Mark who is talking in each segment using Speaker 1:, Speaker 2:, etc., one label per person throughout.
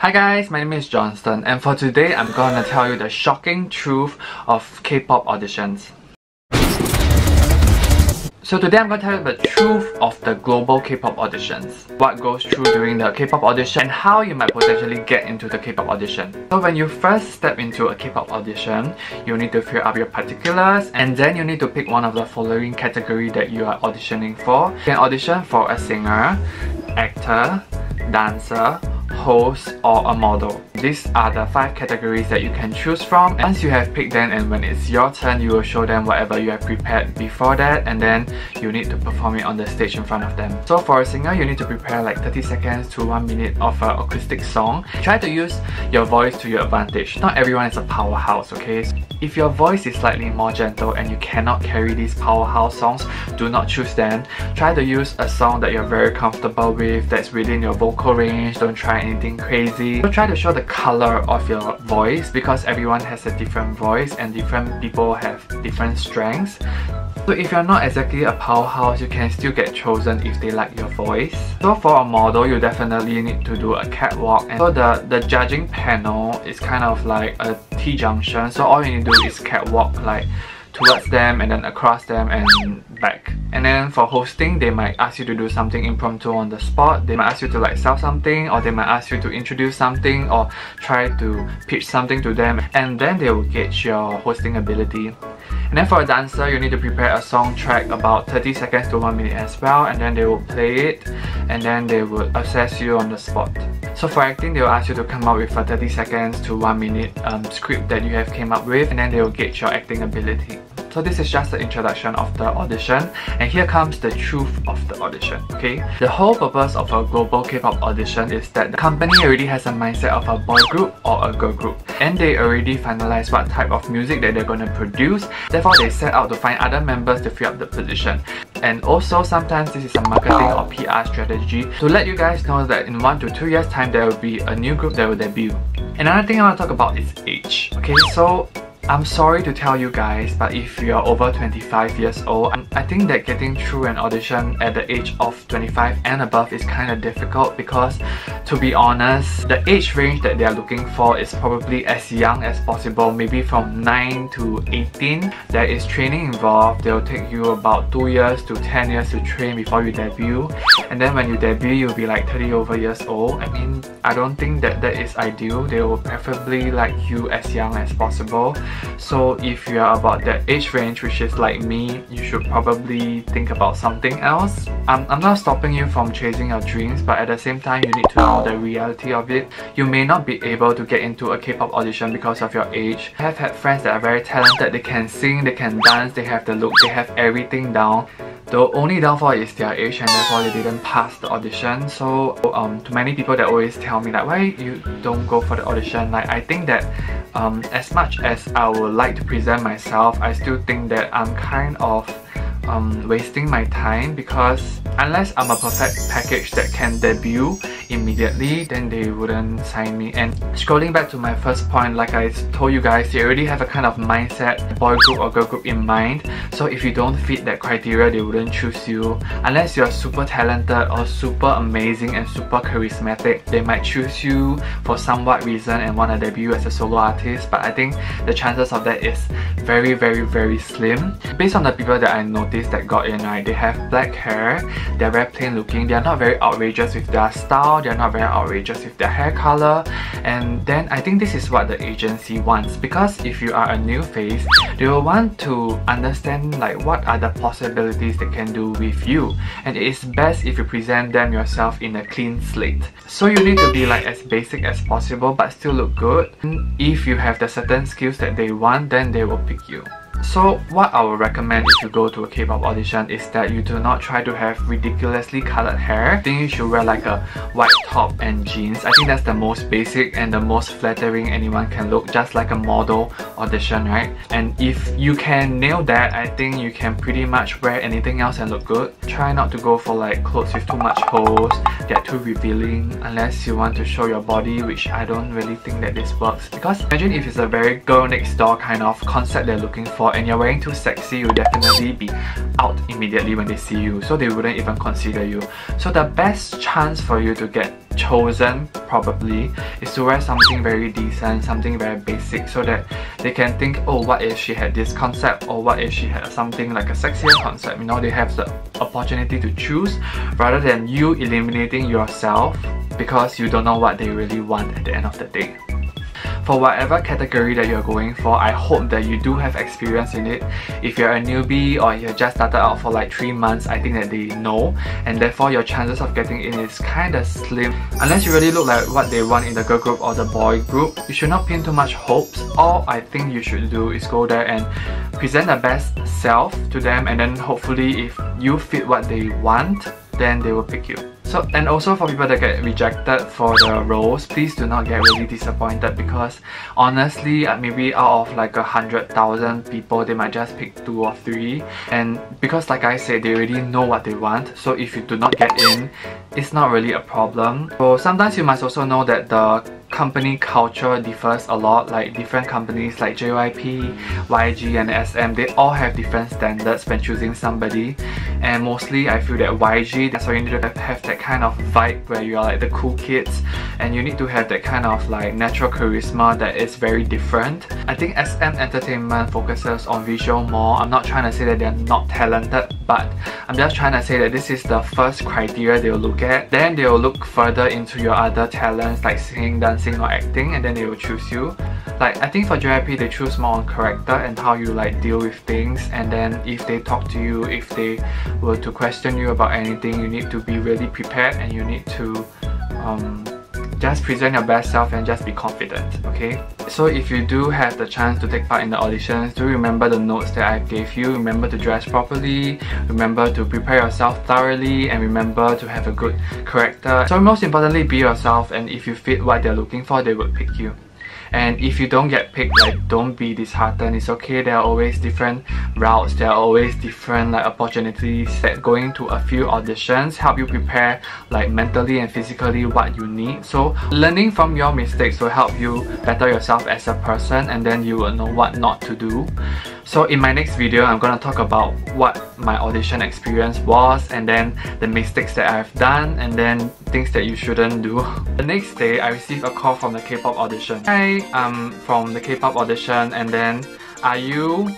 Speaker 1: Hi guys, my name is Johnstan and for today I'm gonna tell you the shocking truth of K-pop auditions. So today I'm going to tell you the truth of the global K-pop auditions. What goes through during the K-pop audition and how you might potentially get into the K-pop audition. So when you first step into a K-pop audition, you need to fill up your particulars and then you need to pick one of the following category that you are auditioning for. You can audition for a singer, actor, dancer, host, or a model. These are the 5 categories that you can choose from. Once you have picked them and when it's your turn, you will show them whatever you have prepared before that and then you need to perform it on the stage in front of them. So for a singer, you need to prepare like 30 seconds to 1 minute of an acoustic song. Try to use your voice to your advantage. Not everyone is a powerhouse, okay? If your voice is slightly more gentle and you cannot carry these powerhouse songs, do not choose them. Try to use a song that you're very comfortable with, that's within your vocal range. Don't try anything crazy. So try to show the color of your voice because everyone has a different voice and different people have different strengths. So if you're not exactly a powerhouse, you can still get chosen if they like your voice. So for a model, you definitely need to do a catwalk. And so the, the judging panel is kind of like a T-junction. So all you need to do is catwalk like towards them and then across them and back. And then for hosting, they might ask you to do something impromptu on the spot. They might ask you to like sell something or they might ask you to introduce something or try to pitch something to them and then they will gauge your hosting ability. And then for a dancer, you need to prepare a song track about 30 seconds to 1 minute as well and then they will play it and then they will assess you on the spot. So for acting, they will ask you to come up with a 30 seconds to 1 minute um, script that you have came up with and then they will gauge your acting ability. So this is just the introduction of the audition and here comes the truth of the audition, okay? The whole purpose of a global K-pop audition is that the company already has a mindset of a boy group or a girl group and they already finalize what type of music that they're going to produce therefore they set out to find other members to fill up the position. And also sometimes this is a marketing or PR strategy to let you guys know that in 1 to 2 years time there will be a new group that will debut. Another thing I want to talk about is age. Okay, so I'm sorry to tell you guys, but if you're over 25 years old, um, I think that getting through an audition at the age of 25 and above is kind of difficult because, to be honest, the age range that they're looking for is probably as young as possible, maybe from 9 to 18. There is training involved, they'll take you about 2 years to 10 years to train before you debut. And then when you debut, you'll be like 30 over years old. I mean, I don't think that that is ideal. They will preferably like you as young as possible. So if you are about that age range, which is like me, you should probably think about something else. I'm, I'm not stopping you from chasing your dreams, but at the same time, you need to know the reality of it. You may not be able to get into a K-pop audition because of your age. I have had friends that are very talented, they can sing, they can dance, they have the look, they have everything down. The only downfall is their age and therefore they didn't pass the audition. So um, to many people that always tell me like why you don't go for the audition, like I think that um, as much as I would like to present myself, I still think that I'm kind of um, wasting my time because unless I'm a perfect package that can debut immediately, then they wouldn't sign me. And scrolling back to my first point, like I told you guys, they already have a kind of mindset, boy group or girl group in mind. So if you don't fit that criteria, they wouldn't choose you. Unless you're super talented or super amazing and super charismatic, they might choose you for somewhat reason and want to debut as a solo artist. But I think the chances of that is very, very, very slim. Based on the people that I noticed that got in, right, they have black hair, they're very plain looking, they're not very outrageous with their style, they're not very outrageous with their hair color. And then I think this is what the agency wants because if you are a new face they will want to understand like what are the possibilities they can do with you. And it is best if you present them yourself in a clean slate. So you need to be like as basic as possible but still look good. If you have the certain skills that they want then they will pick you so what I would recommend if you go to a K-pop audition is that you do not try to have ridiculously colored hair. I think you should wear like a white top and jeans. I think that's the most basic and the most flattering anyone can look, just like a model audition, right? And if you can nail that, I think you can pretty much wear anything else and look good. Try not to go for like clothes with too much holes, get too revealing, unless you want to show your body, which I don't really think that this works. Because imagine if it's a very girl next door kind of concept they're looking for and you're wearing too sexy, you'll definitely be out immediately when they see you. So they wouldn't even consider you. So the best chance for you to get chosen probably is to wear something very decent, something very basic so that they can think, oh what if she had this concept or what if she had something like a sexier concept. You know, they have the opportunity to choose rather than you eliminating yourself because you don't know what they really want at the end of the day. For whatever category that you're going for, I hope that you do have experience in it. If you're a newbie or you just started out for like 3 months, I think that they know and therefore your chances of getting in is kinda slim. Unless you really look like what they want in the girl group or the boy group, you should not pin too much hopes. All I think you should do is go there and present the best self to them and then hopefully if you fit what they want, then they will pick you. So and also for people that get rejected for the roles, please do not get really disappointed because honestly, uh, maybe out of like a hundred thousand people, they might just pick two or three. And because like I said, they already know what they want. So if you do not get in, it's not really a problem. So sometimes you must also know that the company culture differs a lot like different companies like JYP, YG and SM they all have different standards when choosing somebody. And mostly I feel that YG that's why you need to have that kind of vibe where you are like the cool kids and you need to have that kind of like natural charisma that is very different. I think SM Entertainment focuses on visual more. I'm not trying to say that they're not talented but I'm just trying to say that this is the first criteria they'll look at. Then they'll look further into your other talents like singing, dancing or acting and then they will choose you. Like I think for JYP they choose more on character and how you like deal with things and then if they talk to you, if they were to question you about anything, you need to be really prepared and you need to um, just present your best self and just be confident, okay? So if you do have the chance to take part in the auditions, do remember the notes that I gave you. Remember to dress properly, remember to prepare yourself thoroughly, and remember to have a good character. So most importantly, be yourself and if you fit what they're looking for, they will pick you. And if you don't get picked, like don't be disheartened. It's okay. There are always different routes. There are always different like opportunities that going to a few auditions help you prepare like mentally and physically what you need. So learning from your mistakes will help you better yourself as a person and then you will know what not to do. So in my next video, I'm gonna talk about what my audition experience was and then the mistakes that I've done and then things that you shouldn't do. The next day, I received a call from the K-pop audition. Hi, I'm from the K-pop audition and then are you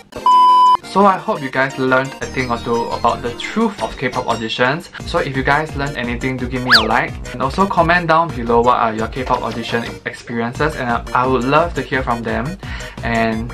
Speaker 1: so I hope you guys learned a thing or two about the truth of K-pop auditions. So if you guys learned anything, do give me a like. And also comment down below what are your K-pop audition experiences and I would love to hear from them. And